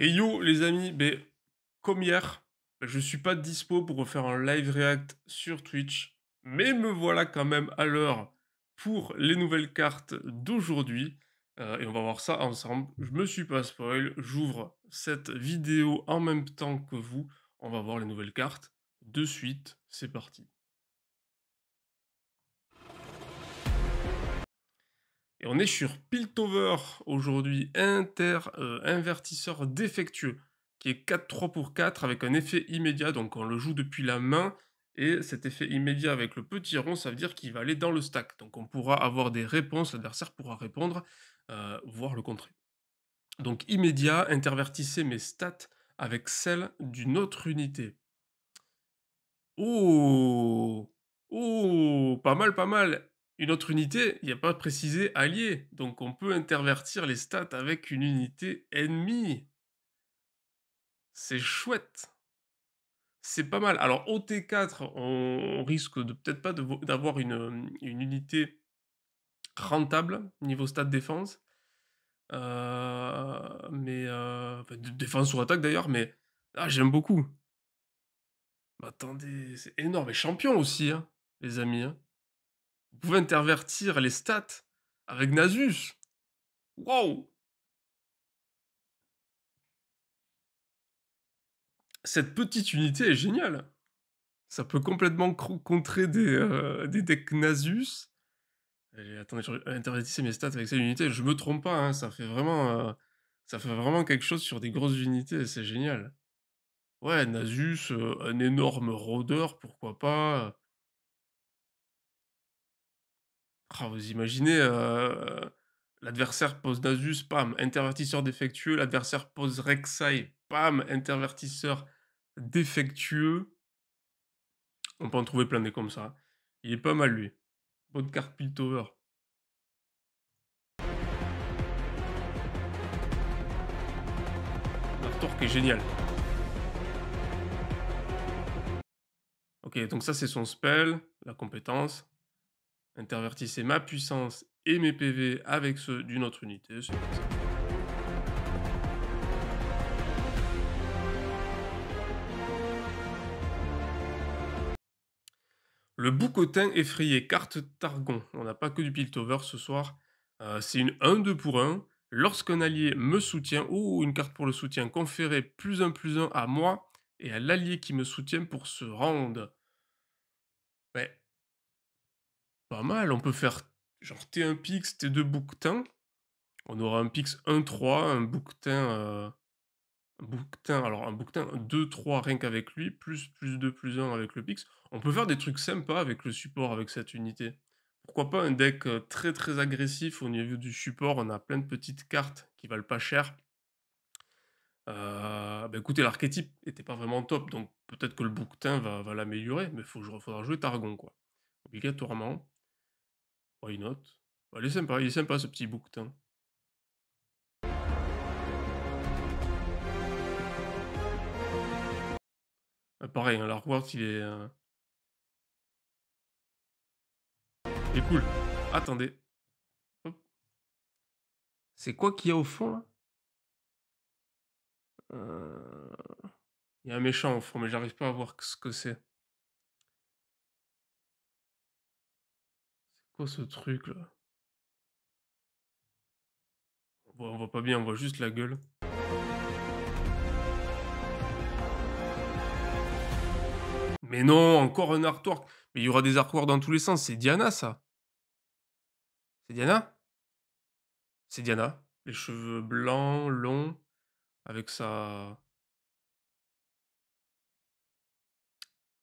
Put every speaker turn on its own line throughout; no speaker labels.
Et yo les amis, beh, comme hier, je suis pas dispo pour refaire un live react sur Twitch, mais me voilà quand même à l'heure pour les nouvelles cartes d'aujourd'hui, heu, et on va voir ça ensemble. Je me suis pas spoil, j'ouvre cette vidéo en même temps que vous. On va voir les nouvelles cartes de suite, c'est parti. Et on est sur Piltover aujourd'hui, inter heu, invertisseur défectueux, qui est 4-3 pour 4 avec un effet immédiat, donc on le joue depuis la main et cet effet immédiat avec le petit rond, ça veut dire qu'il va aller dans le stack. Donc on pourra avoir des réponses, l'adversaire pourra répondre, heu, voire le contrer. Donc immédiat, intervertissez mes stats avec celles d'une autre unité. Oh! Oh! Pas mal, pas mal. Une autre unité, il y a pas précisé allié, donc on peut intervertir les stats avec une unité ennemie. C'est chouette. C'est pas mal. Alors OT4, on risque de peut-être pas d'avoir une, hem, une unité rentable niveau stats défense. Heu, mais de défense ou attaque d'ailleurs, mais ah j'aime beaucoup. Attendez, c'est énorme et champion aussi, hein, les amis, hein. Vous pouvez intervertir les stats avec Nasus. Waouh! Cette petite unité est géniale. Ça peut complètement contrer des, heu, des decks Nasus. Et attendez, intervertissez mes stats avec cette unité. Je me trompe pas, hein, ça fait vraiment, heu, ça fait vraiment quelque chose sur des grosses unités, c'est génial. Ouais, Nasus, heu, un énorme rôdeur, pourquoi pas, Ah, vous imaginez, heu, l'adversaire pose Nasus, pam, intervertisseur défectueux, l'adversaire pose Rek'Sai, pam, intervertisseur défectueux. On peut en trouver plein des comme ça. Il est pas mal lui. Bonne carte Piltover. L'artwork est génial. OK, donc ça c'est son spell, la compétence. Intervertissez ma puissance et mes PV avec ceux d'une autre unité. Le Boucotin effrayé, carte Targon. On n'a pas que du Piltover ce soir. Heu, c'est une 1-2 pour 1. Lorsqu'un allié me soutient oh, une carte pour le soutien, conférez +1/+1 à moi et à l'allié qui me soutient pour ce round. Beh pas mal, on peut faire genre T1 Pix, T2 Bouquetin. On aura un Pix 1-3, un Bouquetin, heu, Bouquetin, alors un Bouquetin 2-3 rien qu'avec lui, plus +2/+1 avec le Pix. On peut faire des trucs sympas avec le support, avec cette unité. Pourquoi pas un deck, heu, très, très agressif au niveau du support? On a plein de petites cartes qui valent pas cher. Heu, bah, écoutez, l'archétype était pas vraiment top, donc peut-être que le Bouquetin va va l'améliorer, mais jou faudra jouer Targon, quoi, obligatoirement. Why not? Bah, il est sympa, il est sympa ce petit Bouquetin. Bah, pareil, hein, l'artwork il est, heu il est cool. Attendez. C'est quoi qu'il y a au fond là? Heu, il y a un méchant au fond, mais j'arrive pas à voir ce que c'est. Ce truc là? On voit on voit pas bien, on voit juste la gueule. Mais non, encore un artwork! Mais il y aura des artworks dans tous les sens, c'est Diana ça? C'est Diana? C'est Diana. Les cheveux blancs, longs, avec sa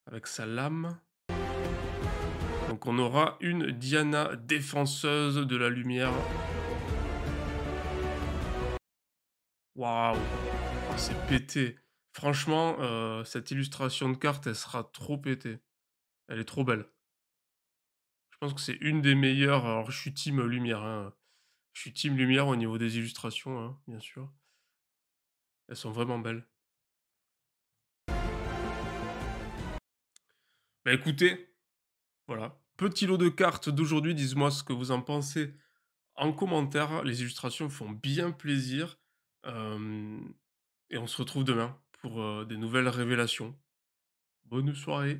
avec sa lame. On aura une Diana défenseuse de la lumière. Waouh! Oh c'est pété. Franchement, heu, cette illustration de carte, elle sera trop pétée. Elle est trop belle. Je pense que c'est une des meilleures, alors je suis team lumière, hein, je suis team lumière au niveau des illustrations, hein, bien sûr. Elles sont vraiment belles. Bah, écoutez, voilà, petit lot de cartes d'aujourd'hui, dites-moi ce que vous en pensez en commentaire. Les illustrations font bien plaisir. Et on se retrouve demain pour, des nouvelles révélations. Bonne soirée.